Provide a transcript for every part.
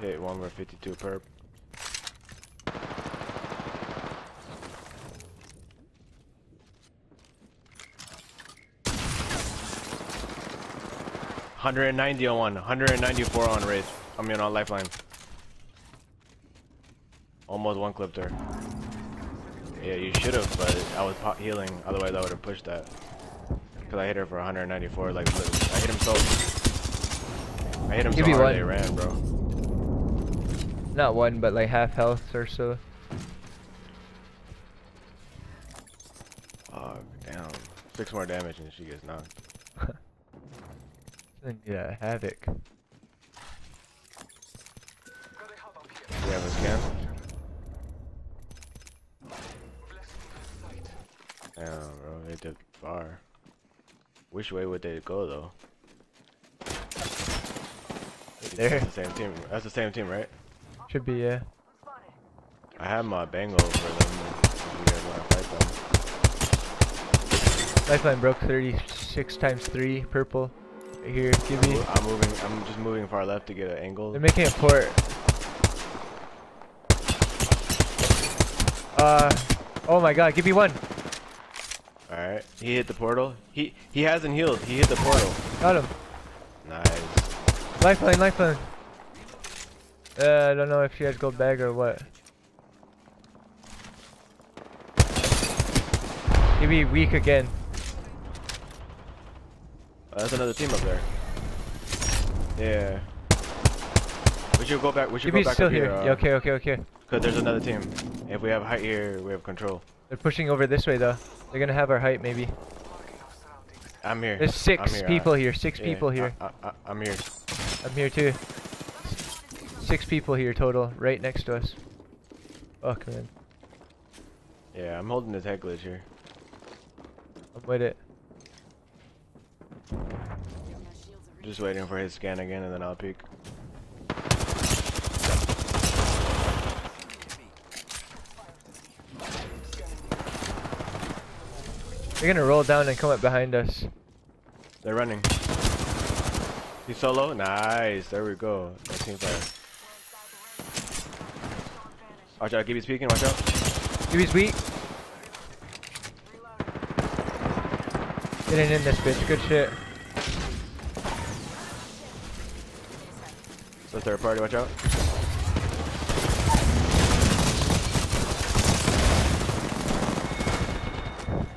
Hit one for 52 perp. Hundred and ninety on one, hundred and ninety-four on race. I mean on lifeline. Almost one clipped her. Yeah, you should have, but I was pot healing. Otherwise, I would have pushed that. Cause I hit her for 194. Like, I hit him so. I hit him Give so hard one. they ran, bro. Not one, but like half health or so. Oh, damn. Six more damage and she gets knocked. Yeah, havoc. We have a scan. Damn, bro, they did far. Which way would they go though? There. That's the same team. That's the same team, right? Should be, yeah. I have my bango for them. If you guys want to fight them. Lifeline broke 36 times 3, purple. Right here, give me. I'm moving. I'm just moving far left to get an angle. They're making a port. Uh, oh my god, give me one. All right. He hit the portal. He he hasn't healed. He hit the portal. Got him. Nice. Lifeline, lifeline. Uh, I don't know if she has go back or what. Give me weak again. Oh, that's another team up there. Yeah. We should go back. We should Give go back still up here. here. uh, Yeah, okay, okay, okay. Cause there's another team. If we have height here, we have control. They're pushing over this way though. They're gonna have our height maybe. I'm here. There's six here, people uh, here. Six yeah, people here. I, I, I, am here. I'm here too. Six people here total, right next to us. Oh, Fuck man, Yeah, I'm holding this head glitch here. I'm with it. Just waiting for his scan again, and then I'll peek. They're gonna roll down and come up behind us. They're running. He's solo. Nice. There we go. That team fire. Watch out. Keep you speaking. Watch out. Gibby's weak. Getting in this bitch, good shit. So third party. Watch out.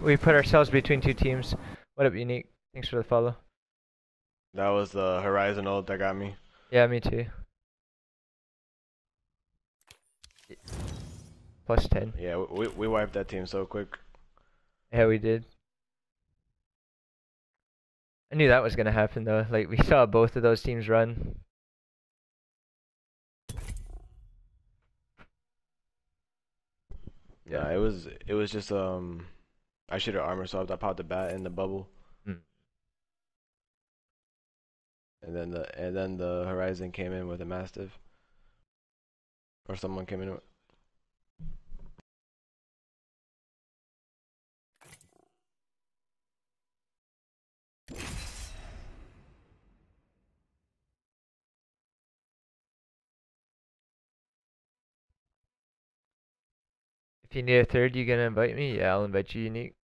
We put ourselves between two teams. What up, Unique? Thanks for the follow. That was the Horizon ult that got me. Yeah, me too. Plus 10. Yeah, we we wiped that team so quick. Yeah, we did. I knew that was gonna happen though. Like, we saw both of those teams run. Yeah, it was it was just um I should have armor swapped. I popped the bat in the bubble. Mm. And then the and then the Horizon came in with a Mastiff. Or someone came in with If you need a third, you gonna invite me? Yeah, I'll invite you, Unique.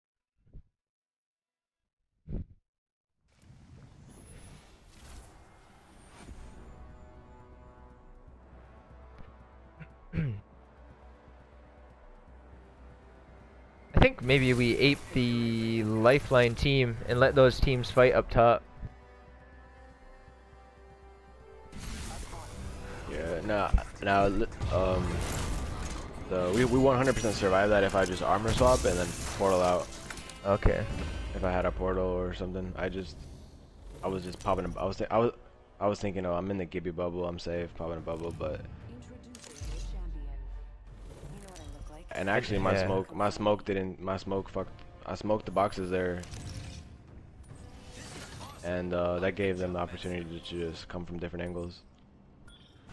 Think maybe we ape the lifeline team and let those teams fight up top. Yeah, now now um the we we 100% survive that if I just armor swap and then portal out. Okay. If I had a portal or something, I just I was just popping. A, I was I was I was thinking, oh, I'm in the Gibby bubble, I'm safe, popping a bubble, but and actually my Yeah. smoke my smoke didn't my smoke fucked. I smoked the boxes there, and uh, that gave them the opportunity to just come from different angles.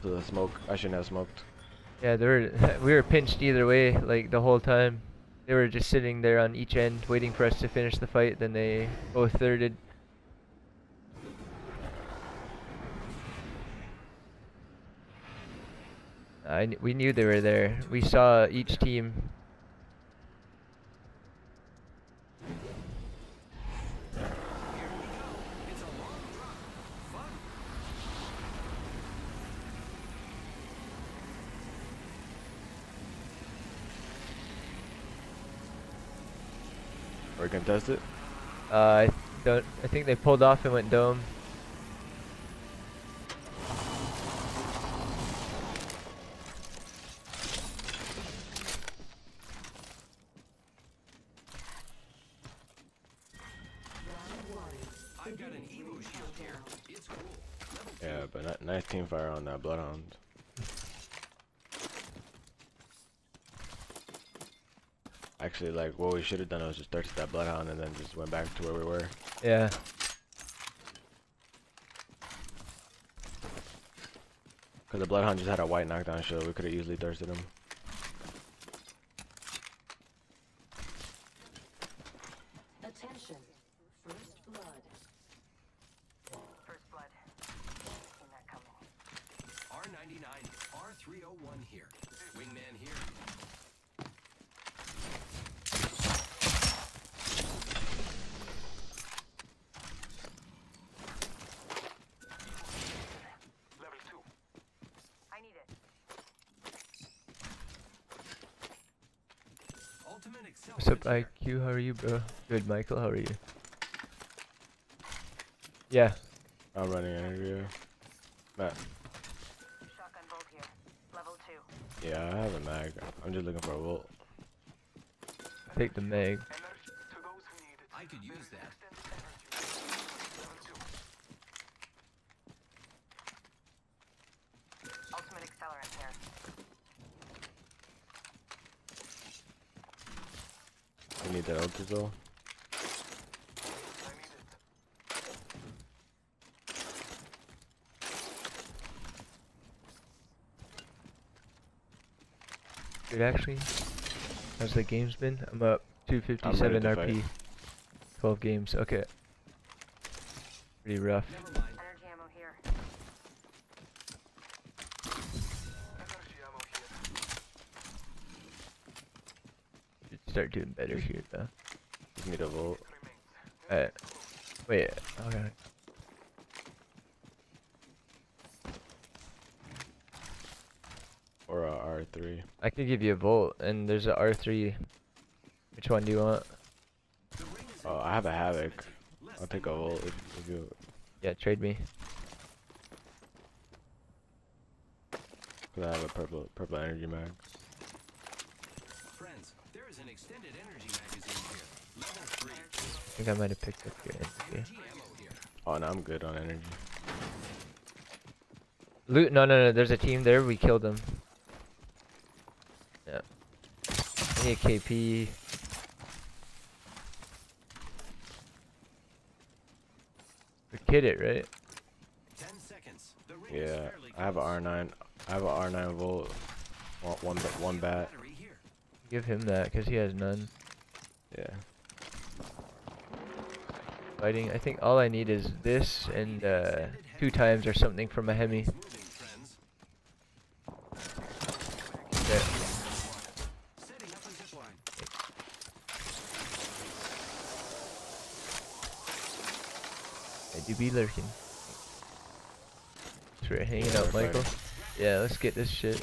So the smoke I shouldn't have smoked. Yeah, they were we were pinched either way, like the whole time. They were just sitting there on each end, waiting for us to finish the fight. Then they both thirded. I we knew they were there. We saw each team. Or we can test it. Uh, I don't. I think they pulled off and went dome. Yeah, but ni- nice team fire on that Bloodhound. Actually, like, what we should have done was just thirsted that Bloodhound and then just went back to where we were. Yeah. Because the Bloodhound just had a white knockdown shield. We could have easily thirsted him. Attention. First blood. First blood. Seen that coming. R99, R301 here. Wingman here. I need it. Ultimate Excel. What's up, IQ? How are you, bro? Good, Michael. How are you? Yeah. I'm running energy. yeah. Matt. Shotgun bolt here. Level two. Yeah, I have a mag. I'm just looking for a bolt. Take the meg. I could use that. Ultimate accelerant here. We need that Ultrazol. Dude, actually, how's the games been? I'm up 257 to RP. fight. 12 games. Okay. Pretty rough. Never mind. Energy ammo here. Should start doing better here, though. Give me the volt. Uh, wait. Okay. Or a R3. I could give you a volt, and there's a R3. Which one do you want? The ring is Oh, I have a Havoc. I'll take a one volt if, if you. Yeah, trade me. Cause I have a purple purple energy mag. Friends, there is an extended energy magazine here. Level 3. I think I might have picked up your energy. Energy ammo here. Oh, no, I'm good on energy. Loot? No, no, no. There's a team there. We killed them. Yeah. I need a KP. We kid it, right? 10 seconds. The ring is Yeah, I have an. R9. I have an R9 volt. One, one, ba- one bat. Give him that, because he has none. Yeah. Fighting. I think all I need is this and uh, two times or something from a Hemi. Moving. Okay. Setting up a zip line. I do be lurking. Thanks for hanging out, we're Michael. Yeah, let's get this shit.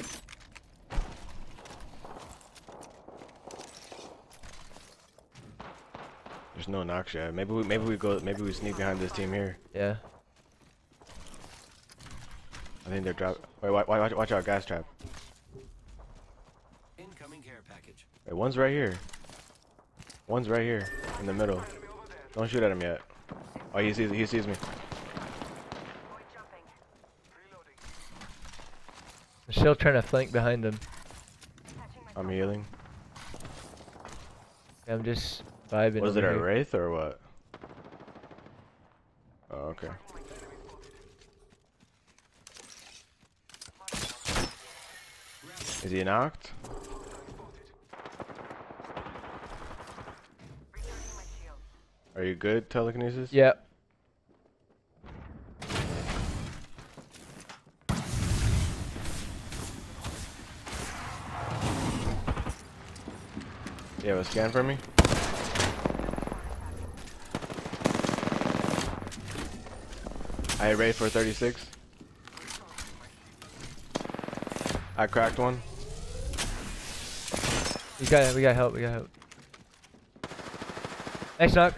There's no knocks yet. Maybe we maybe we go maybe we sneak behind this team here. Yeah. I think they're drop. Wait, watch, watch, watch out, gas trap. Incoming care package. Wait, one's right here. One's right here in the middle. Don't shoot at him yet. Oh, he sees he sees me. I'm still trying to flank behind them. Catching myself. I'm healing. I'm just Vibing. Was it a wraith or what? Oh, okay. Is he knocked? Are you good, telekinesis? Yep. Yeah, have a scan for me? I raid for 36. I cracked one. We got we got help. We got help. Nice knock.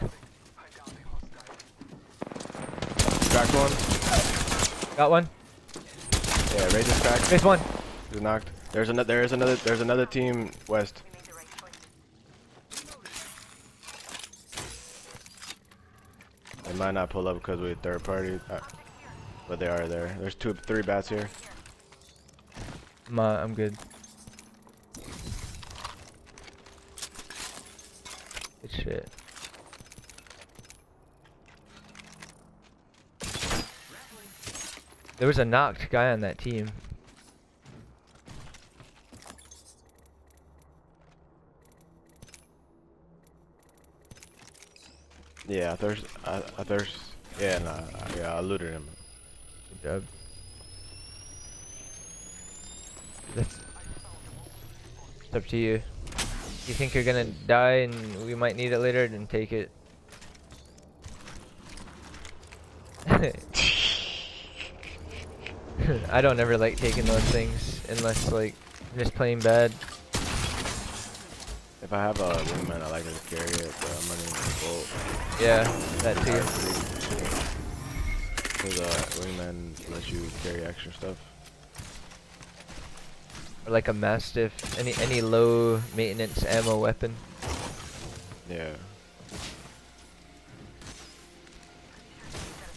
Cracked one. Got one. Yeah, raid is cracked. Missed one. He's knocked. There's another. There's another. There's another team west. We made the right choice. They might not pull up because we're third party, uh, but they are there. There's two, three bats here. I'm, uh, I'm good. Good shit. There was a knocked guy on that team. Yeah, there's. Uh, uh, there's. Yeah, nah, yeah, I looted him. Good job. That's it's up to you. You think you're gonna die and we might need it later, then take it. I don't ever like taking those things unless like just playing bad. If I have a wingman, I like to carry it, but I'm running a bolt. Yeah, that too. Because uh, wingman lets you carry extra stuff. Or like a mastiff, any any low maintenance ammo weapon. Yeah.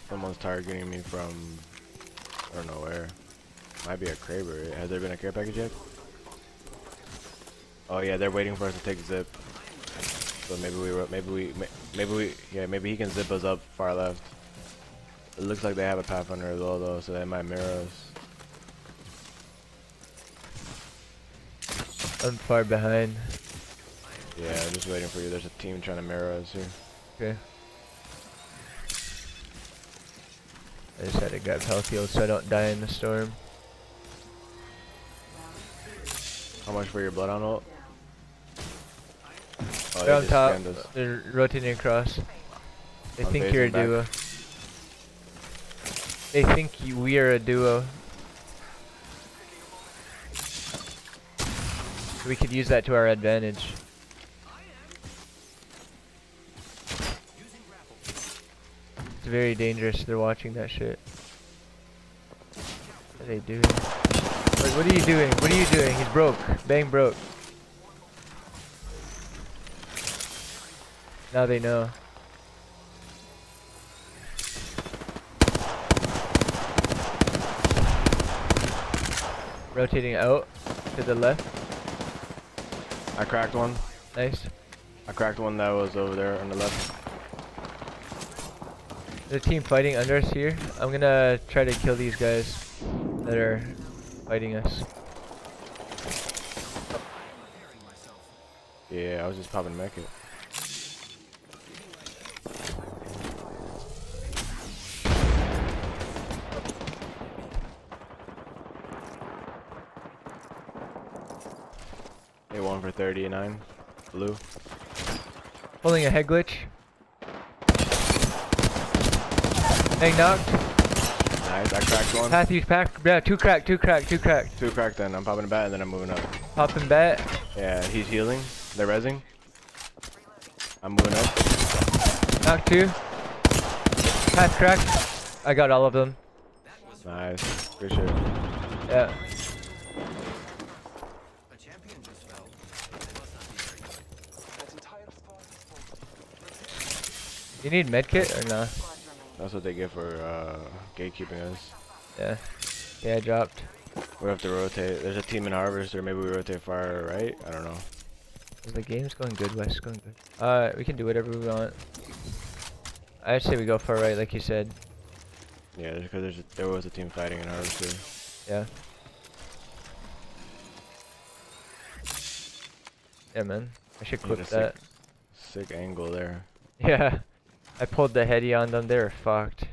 Someone's targeting me from I don't know where. Might be a Kraber. Has there been a care package yet? Oh yeah, they're waiting for us to take zip. So maybe we maybe we maybe we yeah maybe he can zip us up far left. It looks like they have a pathfinder as well though, so they might mirror us. I'm far behind. Yeah, I'm just waiting for you. There's a team trying to mirror us here. Okay. I just had to grab health heals so I don't die in the storm. How much for your Bloodhound ult? Oh, They're on top. They're rotating across. They On think you're a back. duo. They think you, we are a duo. We could use that to our advantage. It's very dangerous. They're watching that shit. What are they doing? Wait, what are you doing? What are you doing? He's broke. Bang broke. Now they know. Rotating out to the left. I cracked one. Nice. I cracked one that was over there on the left. The team fighting under us here. I'm gonna try to kill these guys that are fighting us. Yeah, I was just popping medkit. 39. Blue. Holding a head glitch. Bang knocked. Nice, I cracked one. Path use pack. Yeah, two crack, two crack, two crack. Two crack then. I'm popping a bat and then I'm moving up. Popping bat. Yeah, he's healing. They're rezzing. I'm moving up. Knock two. Path crack. I got all of them. Nice. Good shit. Yeah. You need medkit or nah? That's what they get for uh, gatekeeping us. Yeah. Yeah, I dropped. We have to rotate. There's a team in Harvest, or maybe we rotate far right. I don't know. The game's going good? West going good? Uh, we can do whatever we want. I'd say we go far right, like you said. Yeah, because there was a team fighting in Harvest too. Yeah. Yeah, man. I should clip that. Sick angle there. Yeah. I pulled the heady on them. They were fucked.